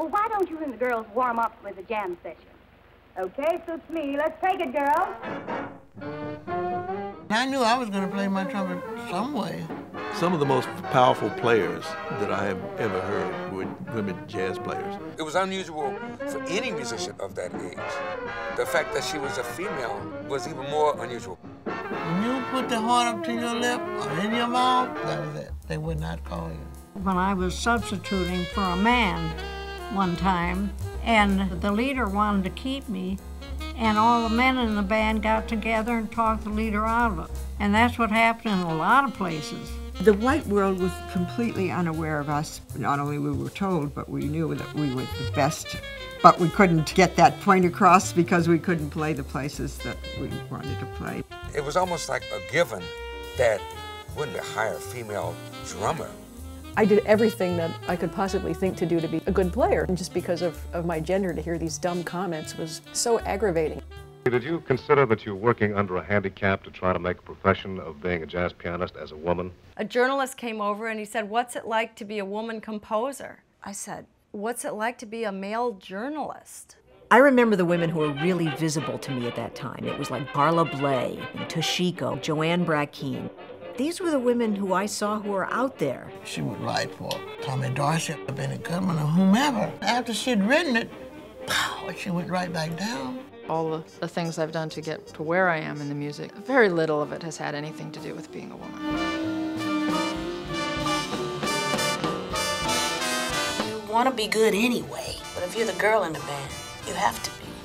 Well, why don't you and the girls warm up with a jam session? Okay, suits me. Let's take it, girls. I knew I was going to play my trumpet some way. Some of the most powerful players that I have ever heard were women jazz players. It was unusual for any musician of that age. The fact that she was a female was even more unusual. When you put the horn up to your lip or in your mouth, that was it. They would not call you. When I was substituting for a man one time, and the leader wanted to keep me, and all the men in the band got together and talked the leader out of it. And that's what happened in a lot of places. The white world was completely unaware of us. Not only we were told, but we knew that we were the best. But we couldn't get that point across because we couldn't play the places that we wanted to play. It was almost like a given that wouldn't hire a female drummer. I did everything that I could possibly think to do to be a good player. And just because of, of my gender, to hear these dumb comments was so aggravating. Did you consider that you're working under a handicap to try to make a profession of being a jazz pianist as a woman? A journalist came over and he said, What's it like to be a woman composer? I said, What's it like to be a male journalist? I remember the women who were really visible to me at that time. It was like Carla Bley and Toshiko, Joanne Brackeen. These were the women who I saw who were out there. She would write for Tommy Dorsey, Benny Goodman, or whomever. After she'd written it, pow, she went right back down. All the, the things I've done to get to where I am in the music, very little of it has had anything to do with being a woman. You want to be good anyway, but if you're the girl in the band, you have to be.